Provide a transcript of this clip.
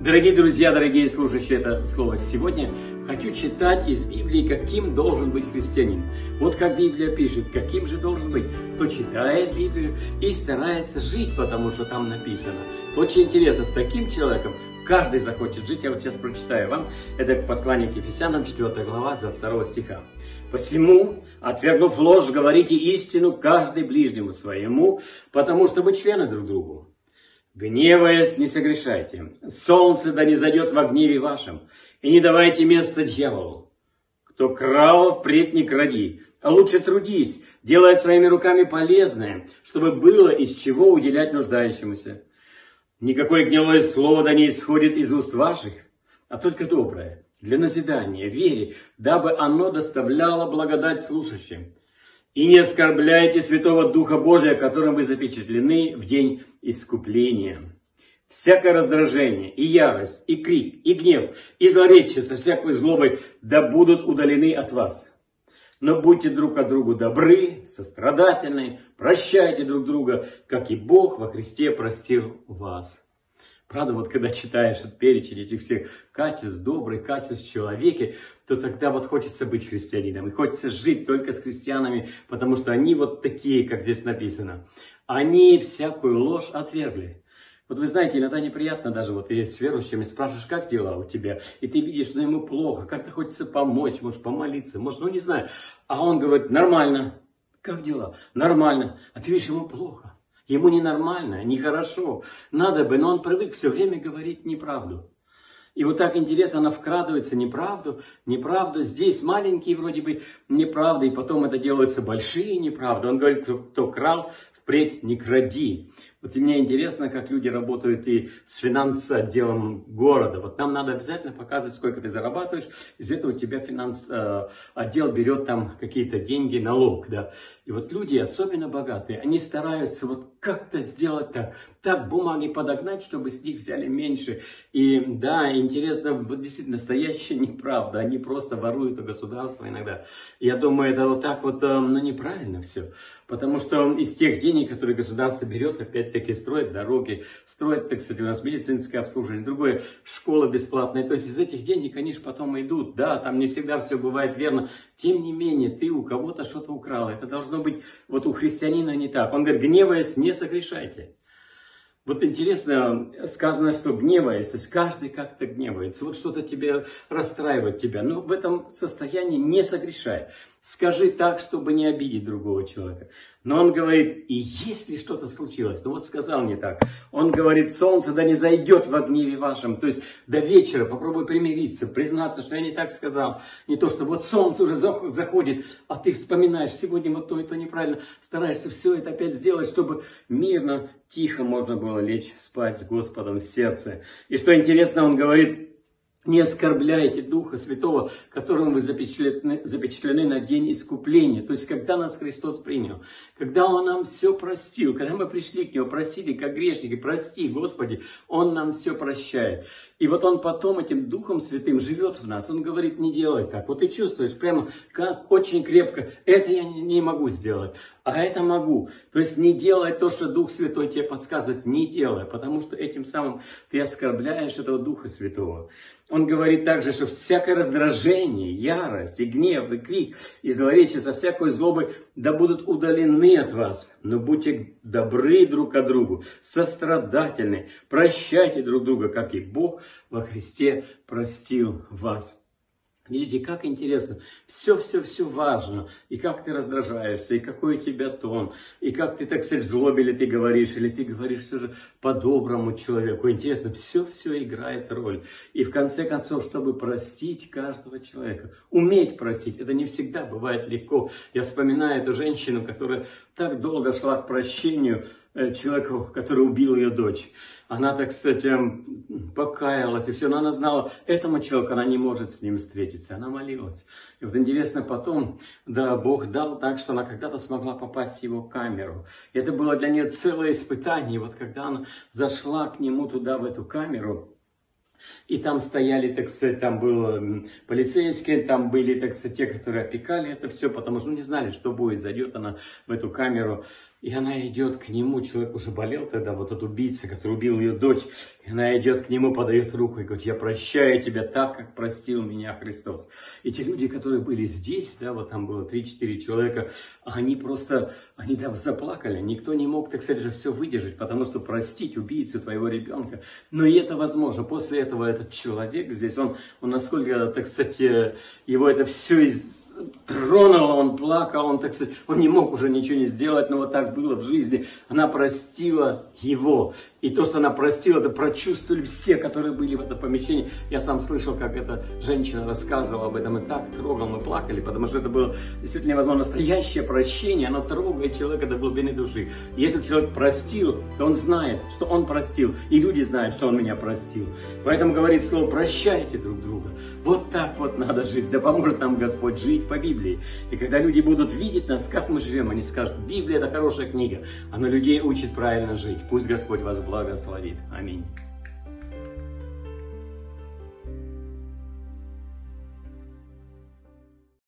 Дорогие друзья, дорогие слушающие это слово сегодня, хочу читать из Библии, каким должен быть христианин. Вот как Библия пишет, каким же должен быть. Кто читает Библию и старается жить, потому что там написано. Очень интересно, с таким человеком каждый захочет жить. Я вот сейчас прочитаю вам. Это послание к Ефесянам, 4 глава, за 2 стиха. Посему, отвергнув ложь, говорите истину каждый ближнему своему, потому что мы члены друг другу. Гневаясь, не согрешайте. Солнце да не зайдет во гневе вашем, и не давайте место дьяволу. Кто крал, впредь не кради, а лучше трудись, делая своими руками полезное, чтобы было из чего уделять нуждающемуся. Никакое гнилое слово да не исходит из уст ваших, а только доброе, для назидания, вере, дабы оно доставляло благодать слушающим. И не оскорбляйте Святого Духа Божия, которым вы запечатлены в день искупления. Всякое раздражение, и ярость, и крик, и гнев, и злоречие со всякой злобой да будут удалены от вас. Но будьте друг от другу добры, сострадательны, прощайте друг друга, как и Бог во Христе простил вас. Правда, вот когда читаешь этот перечень этих всех качеств, добрых качеств человеке, то тогда вот хочется быть христианином. И хочется жить только с христианами, потому что они вот такие, как здесь написано. Они всякую ложь отвергли. Вот вы знаете, иногда неприятно даже вот и с верующими спрашиваешь, как дела у тебя, и ты видишь, что ему плохо, как-то хочется помочь, может помолиться, может, ну не знаю. А он говорит, нормально. Как дела? Нормально. А ты видишь, ему плохо. Ему ненормально, нехорошо. Надо бы, но он привык все время говорить неправду. И вот так интересно, она вкрадывается неправду, неправду. Здесь маленькие вроде бы неправды, и потом это делаются большие неправды. Он говорит, кто, кто крал, впредь не кради. Вот и мне интересно, как люди работают и с финансовым отделом города. Вот нам надо обязательно показывать, сколько ты зарабатываешь. Из этого у тебя финанс, э, отдел берет там какие-то деньги, налог. Да. И вот люди, особенно богатые, они стараются вот как-то сделать так. Так бумаги подогнать, чтобы с них взяли меньше. И да, интересно, вот действительно, настоящая неправда. Они просто воруют у государства иногда. Я думаю, это вот так вот, э, ну, неправильно все. Потому что из тех денег, которые государство берет, опять-таки строит дороги, строит, так сказать, у нас медицинское обслуживание, другое, школа бесплатная. То есть из этих денег они же потом идут. Да, там не всегда все бывает верно. Тем не менее, ты у кого-то что-то украл. Это должно быть вот у христианина не так. Он говорит, гневаясь, не согрешайте. Вот интересно, сказано, что гневаясь, то есть каждый как-то гневается, вот что-то тебе расстраивает тебя, но в этом состоянии не согрешай. Скажи так, чтобы не обидеть другого человека. Но он говорит, и если что-то случилось, ну вот сказал не так, он говорит, солнце да не зайдет в гневе вашем, то есть до вечера попробуй примириться, признаться, что я не так сказал. Не то, что вот солнце уже заходит, а ты вспоминаешь, сегодня вот то и то неправильно, стараешься все это опять сделать, чтобы мирно, тихо можно было лечь спать с Господом в сердце. И что интересно, он говорит, не оскорбляйте Духа Святого, которым вы запечатлены, запечатлены на день искупления. То есть, когда нас Христос принял, когда Он нам все простил, когда мы пришли к Нему, просили, как грешники, прости, Господи, Он нам все прощает. И вот Он потом этим Духом Святым живет в нас. Он говорит, не делай так. Вот ты чувствуешь прямо как очень крепко, это я не могу сделать, а это могу. То есть не делай то, что Дух Святой тебе подсказывает, не делай, потому что этим самым ты оскорбляешь этого Духа Святого. Он говорит также, что всякое раздражение, ярость и гнев, и крик, и злоречие со всякой злобой да будут удалены от вас. Но будьте добры друг к другу, сострадательны, прощайте друг друга, как и Бог во Христе простил вас. Видите, как интересно. Все-все-все важно. И как ты раздражаешься, и какой у тебя тон, и как ты, так сказать, в злобе ли ты говоришь, или ты говоришь все же по-доброму человеку. Интересно, все-все играет роль. И в конце концов, чтобы простить каждого человека, уметь простить, это не всегда бывает легко. Я вспоминаю эту женщину, которая так долго шла к прощению, человеку, который убил ее дочь. Она, так кстати, покаялась и все, но она знала, этому человеку она не может с ним встретиться. Она молилась. И вот интересно, потом, да, Бог дал так, что она когда-то смогла попасть в его камеру. И это было для нее целое испытание. И вот когда она зашла к нему туда, в эту камеру, и там стояли, так сказать, там был полицейские, там были, так сказать, те, которые опекали это все, потому что ну, не знали, что будет. Зайдет она в эту камеру, И она идет к нему, человек уже болел тогда, вот этот убийца, который убил ее дочь. И она идет к нему, подает руку и говорит, я прощаю тебя так, как простил меня Христос. И те люди, которые были здесь, да, вот там было 3-4 человека, они просто, они там заплакали. Никто не мог, так сказать, же все выдержать, потому что простить убийцу твоего ребенка. Но и это возможно. После этого этот человек здесь, он, он насколько, так сказать, э, его это все из тронула, он плакал, он, так сказать, он не мог уже ничего не сделать, но вот так было в жизни. Она простила его. И то, что она простила, это прочувствовали все, которые были в этом помещении. Я сам слышал, как эта женщина рассказывала об этом, и так трогал, мы плакали, потому что это было действительно невозможно. Настоящее прощение, оно трогает человека до глубины души. Если человек простил, то он знает, что он простил, и люди знают, что он меня простил. Поэтому говорит слово «прощайте друг друга». Вот так вот надо жить, да поможет нам Господь жить по Библии. И когда люди будут видеть нас, как мы живем, они скажут, Библия это хорошая книга, она людей учит правильно жить. Пусть Господь вас благословит. Аминь.